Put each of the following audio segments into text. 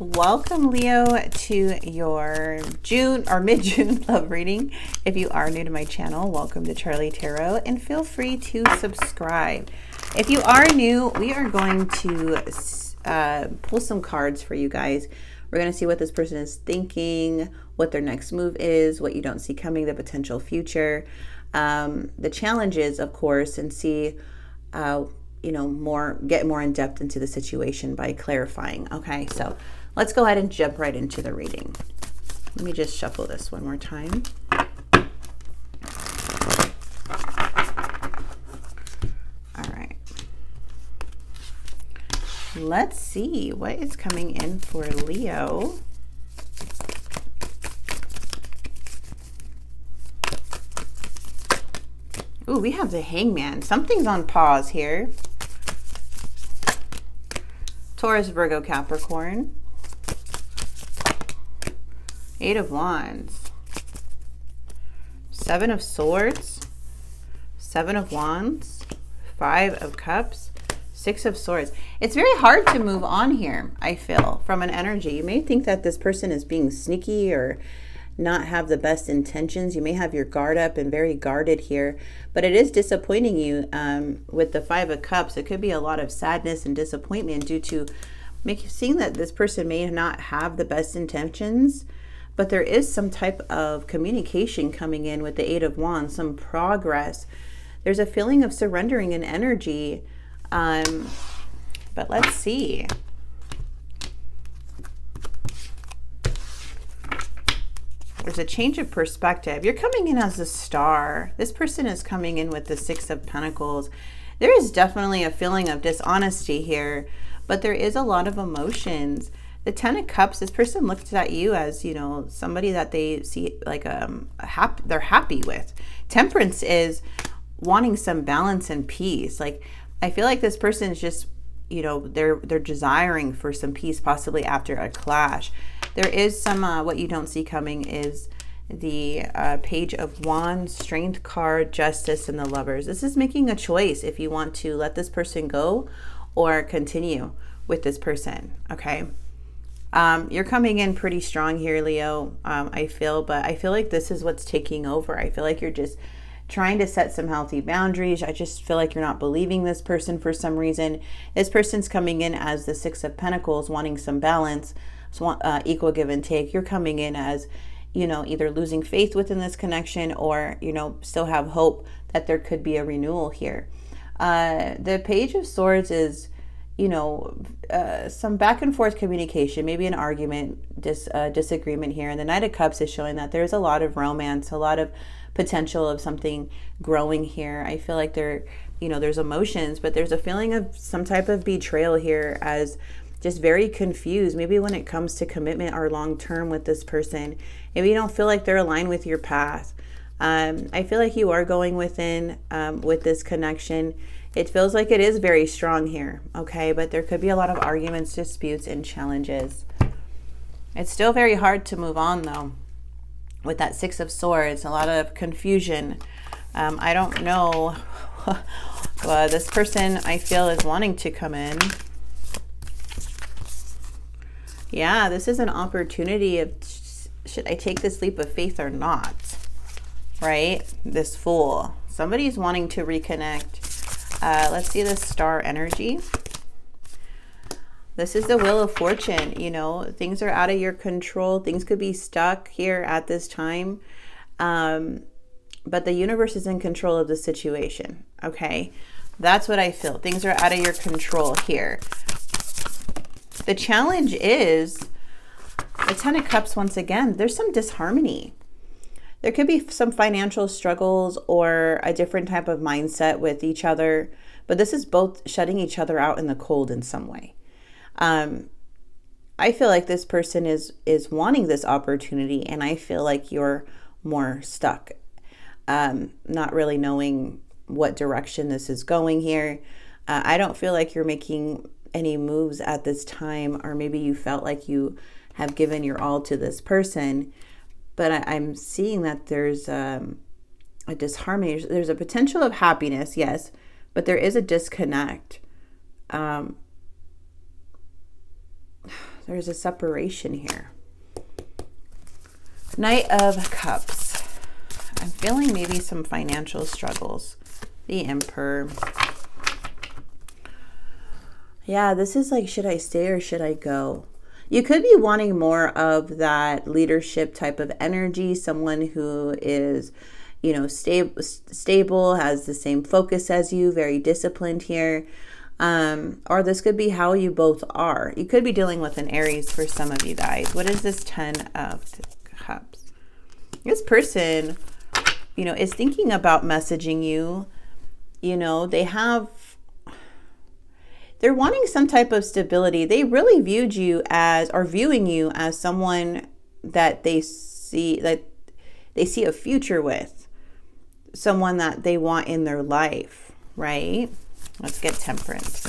Welcome, Leo, to your June or mid June love reading. If you are new to my channel, welcome to Charlie Tarot and feel free to subscribe. If you are new, we are going to uh, pull some cards for you guys. We're going to see what this person is thinking, what their next move is, what you don't see coming, the potential future, um, the challenges, of course, and see. Uh, you know more get more in depth into the situation by clarifying okay so let's go ahead and jump right into the reading let me just shuffle this one more time all right let's see what is coming in for leo Ooh, we have the hangman. Something's on pause here. Taurus, Virgo, Capricorn. Eight of Wands. Seven of Swords. Seven of Wands. Five of Cups. Six of Swords. It's very hard to move on here, I feel, from an energy. You may think that this person is being sneaky or not have the best intentions. You may have your guard up and very guarded here, but it is disappointing you um, with the Five of Cups. It could be a lot of sadness and disappointment due to making seeing that this person may not have the best intentions, but there is some type of communication coming in with the Eight of Wands, some progress. There's a feeling of surrendering and energy. Um, but let's see. There's a change of perspective. You're coming in as a star. This person is coming in with the Six of Pentacles. There is definitely a feeling of dishonesty here, but there is a lot of emotions. The Ten of Cups, this person looks at you as, you know, somebody that they see like um, a happy, they're happy with. Temperance is wanting some balance and peace. Like, I feel like this person is just you know they're they're desiring for some peace possibly after a clash there is some uh, what you don't see coming is the uh, page of wands strength card justice and the lovers this is making a choice if you want to let this person go or continue with this person okay um, you're coming in pretty strong here leo um, i feel but i feel like this is what's taking over i feel like you're just trying to set some healthy boundaries. I just feel like you're not believing this person for some reason. This person's coming in as the Six of Pentacles, wanting some balance, uh, equal give and take. You're coming in as, you know, either losing faith within this connection or, you know, still have hope that there could be a renewal here. Uh, the Page of Swords is, you know, uh, some back and forth communication, maybe an argument, dis, uh, disagreement here. And the Knight of Cups is showing that there's a lot of romance, a lot of potential of something growing here. I feel like there, you know, there's emotions, but there's a feeling of some type of betrayal here as just very confused. Maybe when it comes to commitment or long term with this person, maybe you don't feel like they're aligned with your path. Um, I feel like you are going within um, with this connection. It feels like it is very strong here, okay? But there could be a lot of arguments, disputes, and challenges. It's still very hard to move on, though with that Six of Swords, a lot of confusion. Um, I don't know. uh, this person I feel is wanting to come in. Yeah, this is an opportunity of should I take this leap of faith or not? Right? This fool. Somebody's wanting to reconnect. Uh, let's see the star energy. This is the wheel of fortune. You know, things are out of your control. Things could be stuck here at this time. Um, but the universe is in control of the situation. Okay. That's what I feel. Things are out of your control here. The challenge is the Ten of Cups, once again, there's some disharmony. There could be some financial struggles or a different type of mindset with each other, but this is both shutting each other out in the cold in some way. Um, I feel like this person is is wanting this opportunity, and I feel like you're more stuck, um, not really knowing what direction this is going here. Uh, I don't feel like you're making any moves at this time, or maybe you felt like you have given your all to this person, but I, am seeing that there's um, a disharmony. There's a potential of happiness, yes, but there is a disconnect. Um, there's a separation here. Knight of Cups. I'm feeling maybe some financial struggles. The Emperor. Yeah, this is like, should I stay or should I go? You could be wanting more of that leadership type of energy, someone who is, you know, stable, stable, has the same focus as you, very disciplined here. Um, or this could be how you both are. You could be dealing with an Aries for some of you guys. What is this 10 of Cups? This person, you know, is thinking about messaging you. You know, they have they're wanting some type of stability. They really viewed you as, or viewing you as someone that they see, that they see a future with, someone that they want in their life, right? Let's get temperance.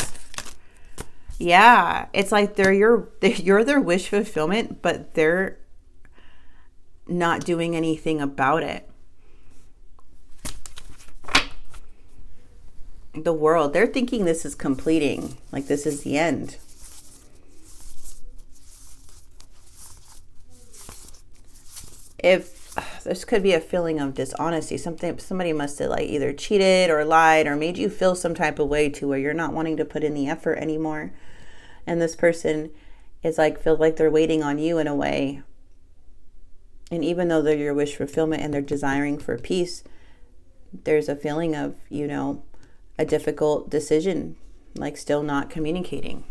Yeah, it's like they're your, you're their wish fulfillment, but they're not doing anything about it. The world. They're thinking this is completing, like this is the end. If this could be a feeling of dishonesty, something somebody must have like either cheated or lied or made you feel some type of way to where you're not wanting to put in the effort anymore. And this person is like feel like they're waiting on you in a way. And even though they're your wish fulfillment and they're desiring for peace, there's a feeling of, you know, a difficult decision, like still not communicating.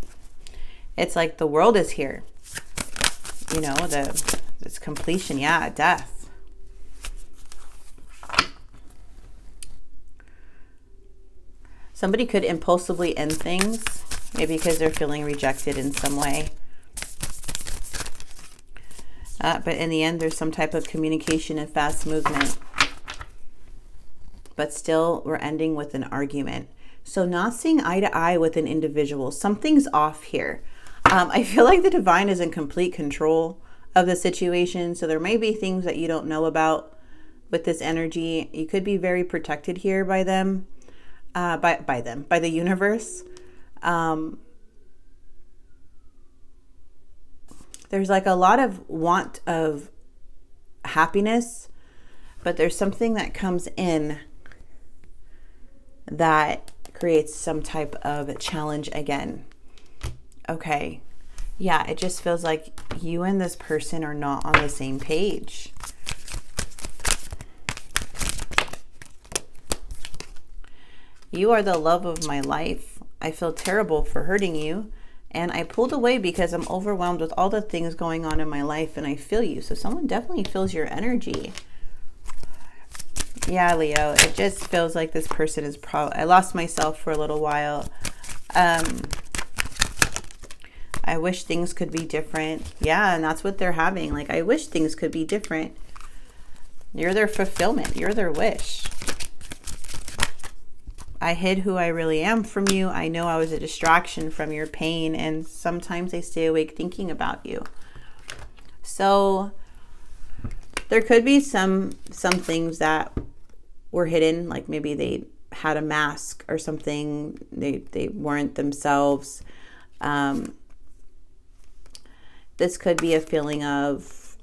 It's like the world is here. You know, the this completion, yeah, death. Somebody could impulsively end things, maybe because they're feeling rejected in some way. Uh, but in the end, there's some type of communication and fast movement but still we're ending with an argument. So, not seeing eye to eye with an individual, something's off here. Um, I feel like the divine is in complete control of the situation. So, there may be things that you don't know about with this energy. You could be very protected here by them, uh, by, by them, by the universe. Um, there's like a lot of want of happiness, but there's something that comes in that creates some type of challenge again. Okay. Yeah, it just feels like you and this person are not on the same page. You are the love of my life. I feel terrible for hurting you. And I pulled away because I'm overwhelmed with all the things going on in my life and I feel you. So someone definitely feels your energy. Yeah, Leo, it just feels like this person is probably, I lost myself for a little while. Um, I wish things could be different. Yeah, and that's what they're having. Like, I wish things could be different. You're their fulfillment. You're their wish. I hid who I really am from you. I know I was a distraction from your pain, and sometimes I stay awake thinking about you. So there could be some some things that were hidden, like maybe they had a mask or something, they, they weren't themselves. Um, this could be a feeling of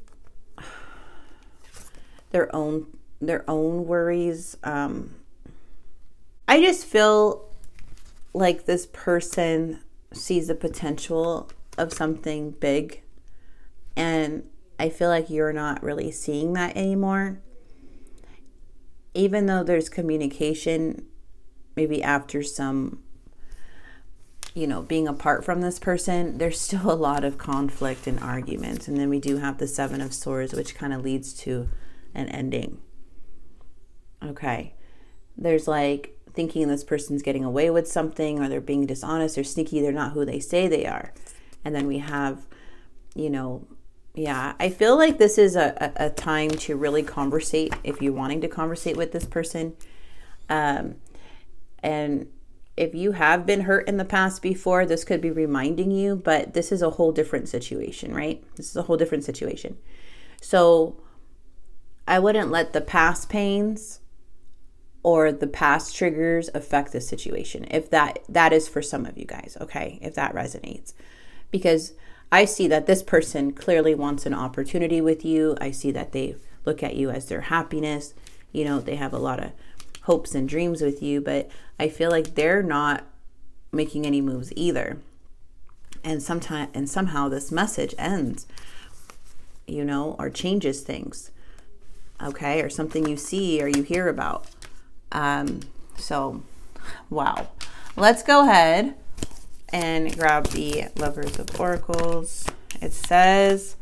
their own their own worries. Um, I just feel like this person sees the potential of something big, and I feel like you're not really seeing that anymore even though there's communication, maybe after some, you know, being apart from this person, there's still a lot of conflict and arguments. And then we do have the Seven of Swords, which kind of leads to an ending. Okay. There's like thinking this person's getting away with something or they're being dishonest or sneaky, they're not who they say they are. And then we have, you know, yeah, I feel like this is a, a, time to really conversate if you're wanting to conversate with this person. Um, and if you have been hurt in the past before, this could be reminding you, but this is a whole different situation, right? This is a whole different situation. So I wouldn't let the past pains or the past triggers affect the situation if that that is for some of you guys okay if that resonates because I see that this person clearly wants an opportunity with you. I see that they look at you as their happiness. You know, they have a lot of hopes and dreams with you, but I feel like they're not making any moves either. And sometime and somehow this message ends, you know, or changes things. Okay, or something you see or you hear about. Um, so, wow. Let's go ahead and grab the Lovers of Oracles. It says,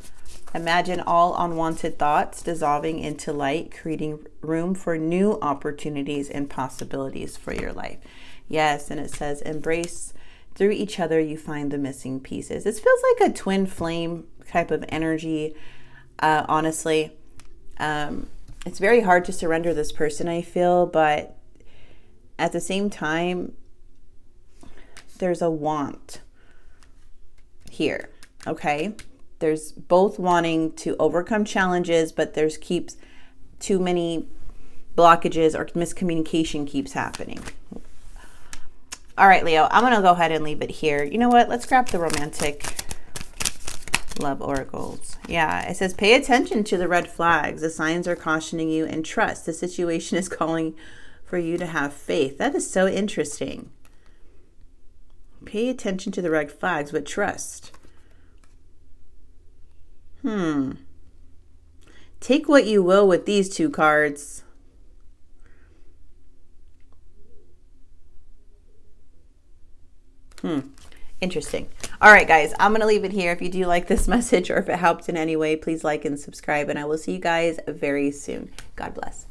Imagine all unwanted thoughts dissolving into light, creating room for new opportunities and possibilities for your life. Yes, and it says, Embrace through each other, you find the missing pieces. This feels like a twin flame type of energy, uh, honestly. Um, it's very hard to surrender this person, I feel, but at the same time, there's a want here, okay? There's both wanting to overcome challenges, but there's keeps too many blockages or miscommunication keeps happening. All right, Leo, I'm going to go ahead and leave it here. You know what? Let's grab the romantic love oracles. Yeah, it says pay attention to the red flags. The signs are cautioning you and trust. The situation is calling for you to have faith. That is so interesting. Pay attention to the red flags, but trust. Hmm. Take what you will with these two cards. Hmm. Interesting. All right, guys, I'm going to leave it here. If you do like this message or if it helped in any way, please like and subscribe, and I will see you guys very soon. God bless.